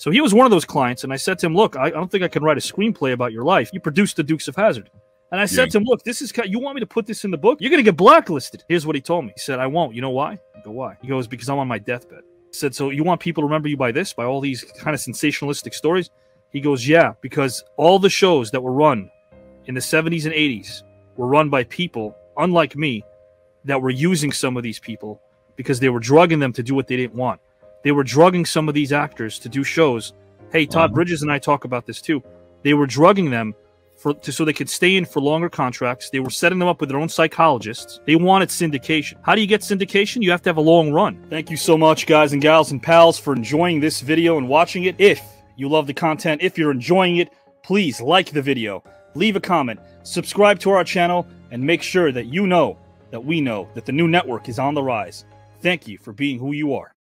So he was one of those clients, and I said to him, "Look, I, I don't think I can write a screenplay about your life. You produced the Dukes of Hazzard." And I said Yeah. to him, "Look, this is you want me to put this in the book? You're gonna get blacklisted." Here's what he told me. He said, "I won't. You know why?" I go, "Why?" He goes, "Because I'm on my deathbed." I said, "So you want people to remember you by this, by all these kind of sensationalistic stories?" He goes, "Yeah, because all the shows that were run in the 70s and 80s were run by people unlike me that were using some of these people because they were drugging them to do what they didn't want. They were drugging some of these actors to do shows. Hey, Todd Uh-huh. Bridges and I talk about this too. They were drugging them for to, so they could stay in for longer contracts. They were setting them up with their own psychologists. They wanted syndication. How do you get syndication? You have to have a long run. Thank you so much, guys and gals and pals, for enjoying this video and watching it. If you love the content, if you're enjoying it, please like the video, leave a comment, subscribe to our channel, and make sure that you know that we know that the Knew Network is on the rise. Thank you for being who you are.